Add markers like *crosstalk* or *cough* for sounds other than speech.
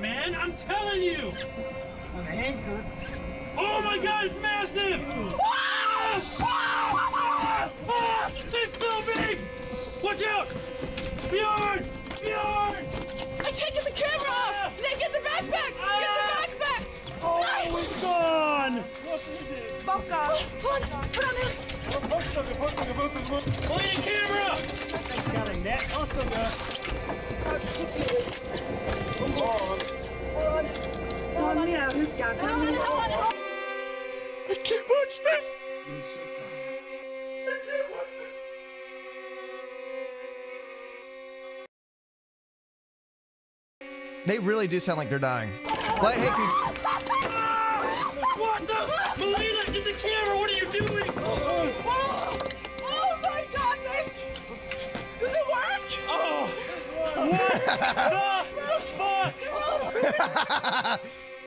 man. I'm telling you. An anchor. Oh my god, it's massive! Ah! Ah! Ah! It's so big! Watch out! Bjorn! Bjorn! I'm taking the camera off! Nick, get the backpack! Ah! Get the backpack! Oh, Nice! it's gone. Boca! Put on, put on this! Play the camera! It's got a net. Also got. Hold on, hold on. I can't watch this. I can't watch this. They really do sound like they're dying. Like, hey, can- What the? Malena, get the camera! What are you doing? Oh, oh my god, Nick! Does it work? Oh! What *laughs* the fuck? *laughs*